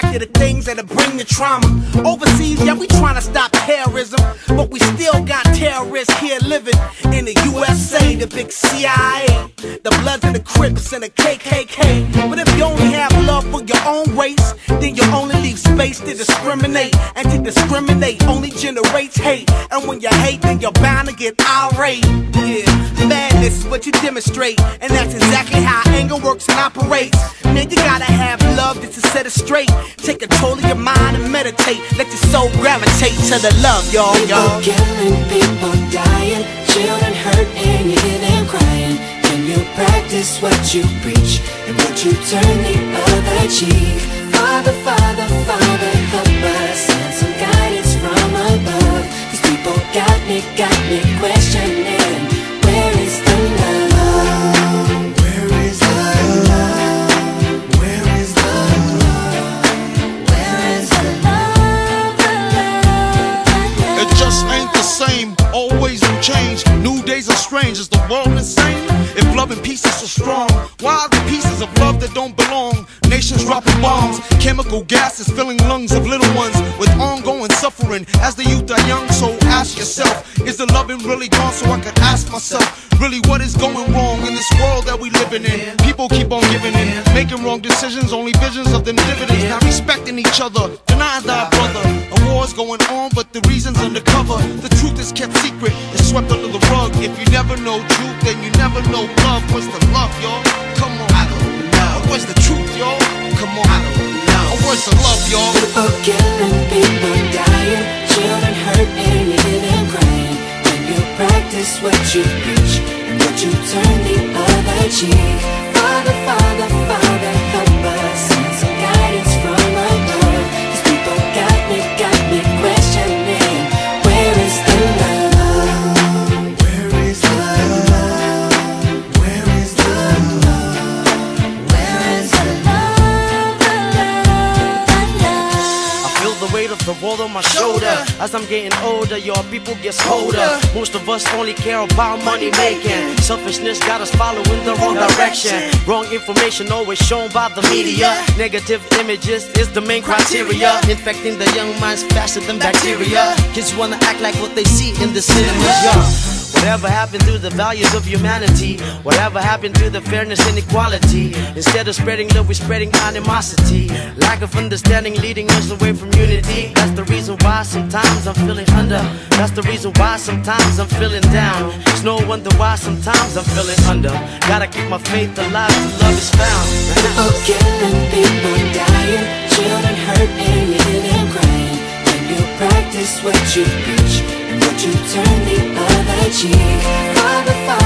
Attracted to things that'll bring the trauma. Overseas, yeah, we trying to stop terrorism. But we still got terrorists here living in the USA, the big CIA. The Bloods and the Crips and the KKK. But if you only have love for your own race, then you only leave space to discriminate. And to discriminate only generates hate. And when you hate, then you're bound to get irate. Yeah, madness is what you demonstrate. And that's exactly how anger works and operates. Man, you gotta have love just to set it straight. Take control of your mind and meditate. Let your soul gravitate to the love, y'all, y'all. People killing, people dying, children hurt and you hear them crying. Can you practice what you preach and would you turn the other cheek? Change. New days are strange, is the world insane? If love and peace is so strong, why Nations dropping bombs, chemical gases filling lungs of little ones with ongoing suffering. As the youth are young, so ask yourself, is the loving really gone? So I could ask myself, really what is going wrong in this world that we living in? People keep on giving in, making wrong decisions, only visions of them dividends. Not respecting each other, denying thy brother. A war's going on, but the reason's undercover. The truth is kept secret, it's swept under the rug. If you never know truth, then you never know love. What's the love, y'all? Come on. I don't know. Where's the truth, People killing, people dying, children hurt and them crying. When you practice what you preach and would you turn the other cheek? Father, Father, the world on my shoulder. As I'm getting older, your people get colder. Most of us only care about money making. Selfishness got us following the wrong direction. Wrong information always shown by the media. Negative images is the main criteria. Infecting the young minds faster than bacteria. Kids wanna act like what they see in the cinemas. Yeah. Whatever happened to the values of humanity? Whatever happened to the fairness and equality? Instead of spreading love, we're spreading animosity. Lack of understanding leading us away from unity. That's the reason why sometimes I'm feeling under. That's the reason why sometimes I'm feeling down. It's no wonder why sometimes I'm feeling under. Gotta keep my faith alive till love is found. People killing, people dying, children hurt and crying. When you practice what you preach, and would you turn the my from the fire.